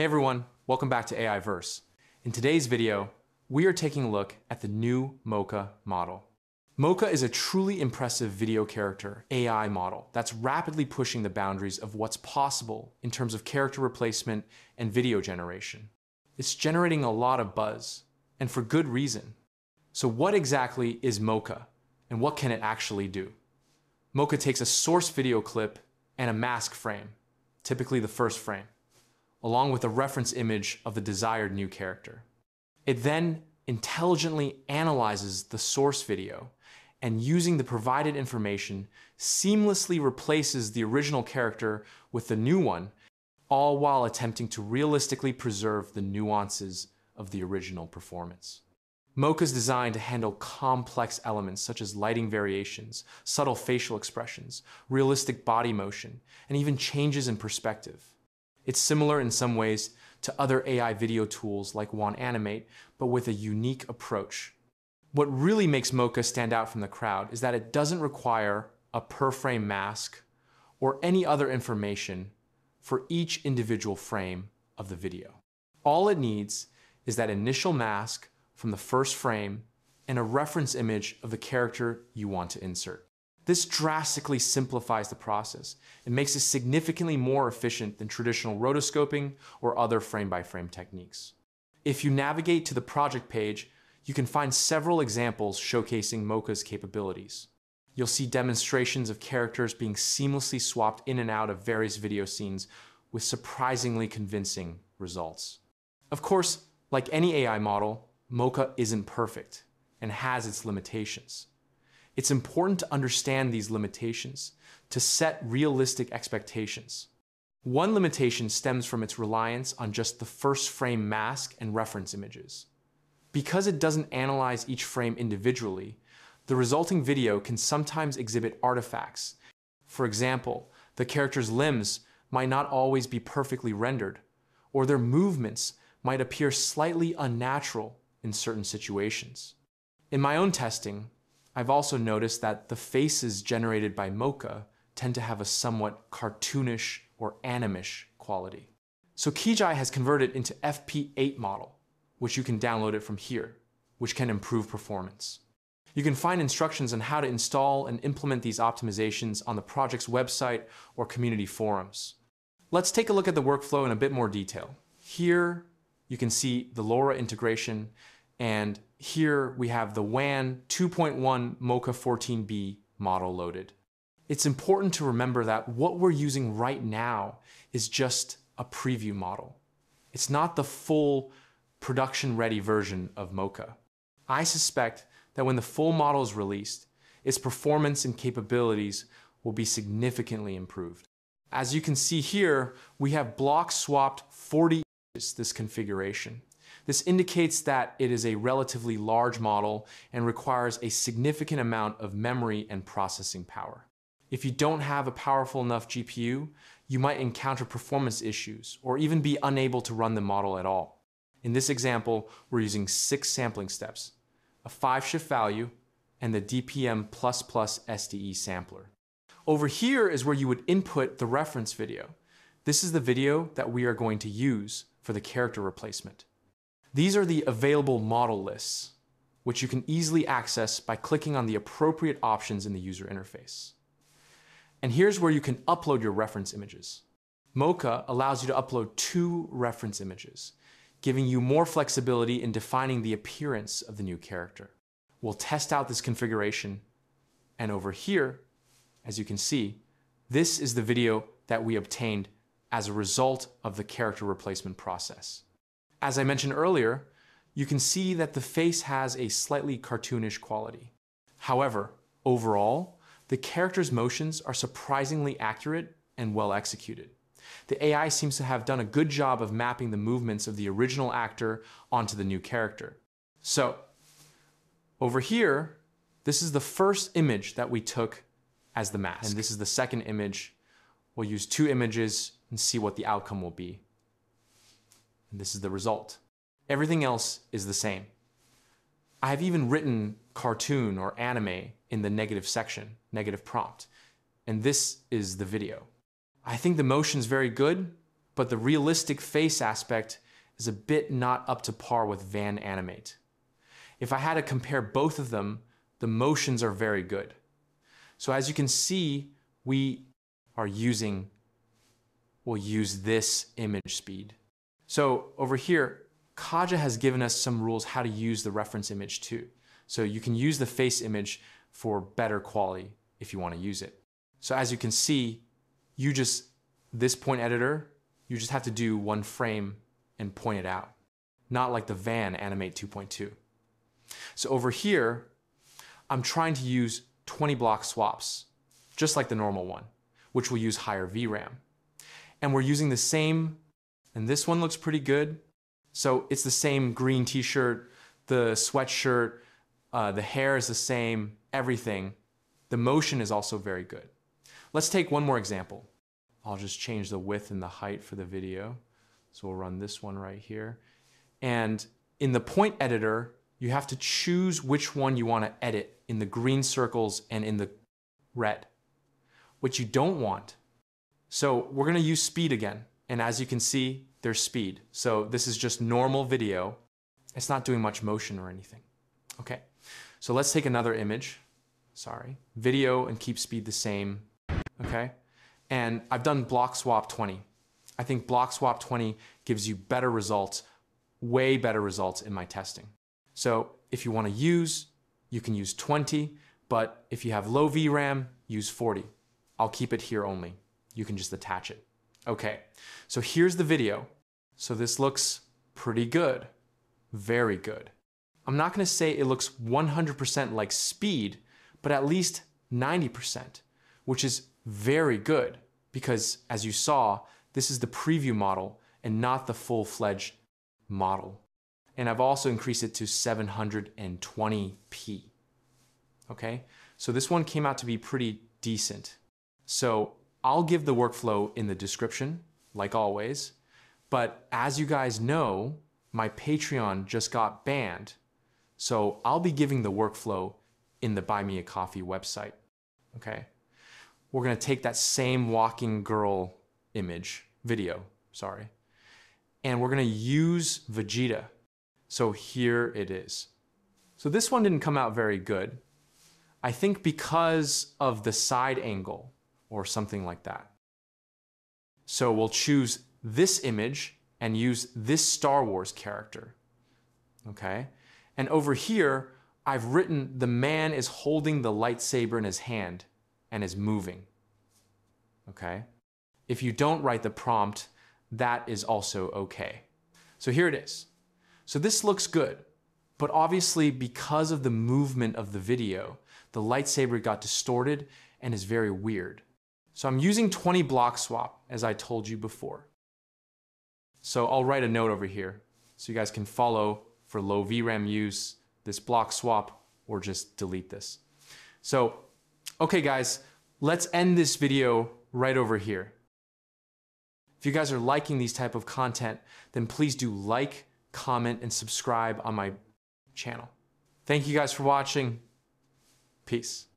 Hey everyone, welcome back to AI Verse. In today's video, we are taking a look at the new Mocha model. Mocha is a truly impressive video character AI model that's rapidly pushing the boundaries of what's possible in terms of character replacement and video generation. It's generating a lot of buzz, and for good reason. So what exactly is Mocha, and what can it actually do? Mocha takes a source video clip and a mask frame, typically the first frame along with a reference image of the desired new character. It then intelligently analyzes the source video and using the provided information seamlessly replaces the original character with the new one, all while attempting to realistically preserve the nuances of the original performance. Mocha is designed to handle complex elements such as lighting variations, subtle facial expressions, realistic body motion, and even changes in perspective. It's similar in some ways to other AI video tools like Wan Animate, but with a unique approach. What really makes Mocha stand out from the crowd is that it doesn't require a per frame mask or any other information for each individual frame of the video. All it needs is that initial mask from the first frame and a reference image of the character you want to insert. This drastically simplifies the process and makes it significantly more efficient than traditional rotoscoping or other frame-by-frame -frame techniques. If you navigate to the project page, you can find several examples showcasing Mocha's capabilities. You'll see demonstrations of characters being seamlessly swapped in and out of various video scenes with surprisingly convincing results. Of course, like any AI model, Mocha isn't perfect and has its limitations. It's important to understand these limitations, to set realistic expectations. One limitation stems from its reliance on just the first frame mask and reference images. Because it doesn't analyze each frame individually, the resulting video can sometimes exhibit artifacts. For example, the character's limbs might not always be perfectly rendered, or their movements might appear slightly unnatural in certain situations. In my own testing, I've also noticed that the faces generated by Mocha tend to have a somewhat cartoonish or animish quality. So Kijai has converted into FP8 model, which you can download it from here, which can improve performance. You can find instructions on how to install and implement these optimizations on the project's website or community forums. Let's take a look at the workflow in a bit more detail. Here, you can see the LoRa integration and here we have the WAN 2.1 Mocha 14B model loaded. It's important to remember that what we're using right now is just a preview model. It's not the full production ready version of Mocha. I suspect that when the full model is released, its performance and capabilities will be significantly improved. As you can see here, we have block swapped 40 this configuration. This indicates that it is a relatively large model and requires a significant amount of memory and processing power. If you don't have a powerful enough GPU, you might encounter performance issues or even be unable to run the model at all. In this example, we're using six sampling steps, a five shift value, and the DPM++ SDE sampler. Over here is where you would input the reference video. This is the video that we are going to use for the character replacement. These are the available model lists, which you can easily access by clicking on the appropriate options in the user interface. And here's where you can upload your reference images. Mocha allows you to upload two reference images, giving you more flexibility in defining the appearance of the new character. We'll test out this configuration, and over here, as you can see, this is the video that we obtained as a result of the character replacement process. As I mentioned earlier, you can see that the face has a slightly cartoonish quality. However, overall, the character's motions are surprisingly accurate and well executed. The AI seems to have done a good job of mapping the movements of the original actor onto the new character. So, over here, this is the first image that we took as the mask. And this is the second image. We'll use two images and see what the outcome will be. And this is the result. Everything else is the same. I have even written cartoon or anime in the negative section, negative prompt. And this is the video. I think the motion's very good, but the realistic face aspect is a bit not up to par with Wan Animate. If I had to compare both of them, the motions are very good. So as you can see, we are using, we'll use this image speed. So over here, Kijai has given us some rules how to use the reference image too. So you can use the face image for better quality if you want to use it. So as you can see, you just, this point editor, you just have to do one frame and point it out, not like the Wan Animate 2.2. So over here, I'm trying to use 20 block swaps, just like the normal one, which will use higher VRAM. And we're using the same, and this one looks pretty good. So it's the same green t-shirt, the sweatshirt, uh, the hair is the same, everything. The motion is also very good. Let's take one more example. I'll just change the width and the height for the video. So we'll run this one right here. And in the point editor, you have to choose which one you want to edit in the green circles and in the red, which you don't want. So we're going to use speed again. And as you can see, there's speed. So this is just normal video. It's not doing much motion or anything. Okay, so let's take another image. Sorry, video and keep speed the same. Okay, and I've done block swap 20. I think block swap 20 gives you better results, way better results in my testing. So if you want to use, you can use 20, but if you have low VRAM, use 40. I'll keep it here only. You can just attach it. Okay, so here's the video. So this looks pretty good, very good. I'm not gonna say it looks 100% like speed, but at least 90%, which is very good because as you saw, this is the preview model and not the full-fledged model. And I've also increased it to 720p. Okay, so this one came out to be pretty decent. So I'll give the workflow in the description, like always. But as you guys know, my Patreon just got banned. So I'll be giving the workflow in the Buy Me a Coffee website. Okay. We're going to take that same walking girl image, video, sorry, and we're going to use Vegeta. So here it is. So this one didn't come out very good. I think because of the side angle or something like that. So we'll choose this image and use this Star Wars character. Okay? And over here, I've written the man is holding the lightsaber in his hand and is moving. Okay? If you don't write the prompt, that is also okay. So here it is. So this looks good, but obviously because of the movement of the video, the lightsaber got distorted and is very weird. So I'm using 20 block swap, as I told you before. So I'll write a note over here so you guys can follow for low VRAM use, this block swap, or just delete this. So, okay guys, let's end this video right over here. If you guys are liking these type of content, then please do like, comment, and subscribe on my channel. Thank you guys for watching. Peace.